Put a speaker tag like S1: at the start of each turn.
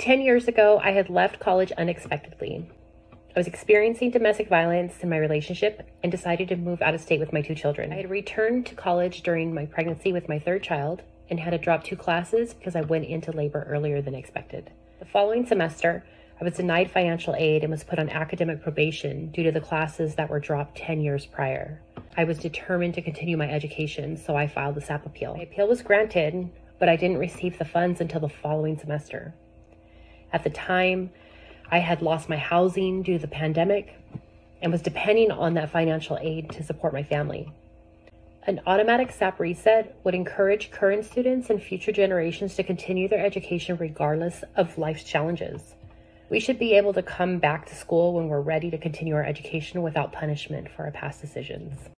S1: 10 years ago, I had left college unexpectedly. I was experiencing domestic violence in my relationship and decided to move out of state with my two children. I had returned to college during my pregnancy with my third child and had to drop two classes because I went into labor earlier than expected. The following semester, I was denied financial aid and was put on academic probation due to the classes that were dropped 10 years prior. I was determined to continue my education, so I filed the SAP appeal. My appeal was granted, but I didn't receive the funds until the following semester. At the time, I had lost my housing due to the pandemic and was depending on that financial aid to support my family. An automatic SAP reset would encourage current students and future generations to continue their education regardless of life's challenges. We should be able to come back to school when we're ready to continue our education without punishment for our past decisions.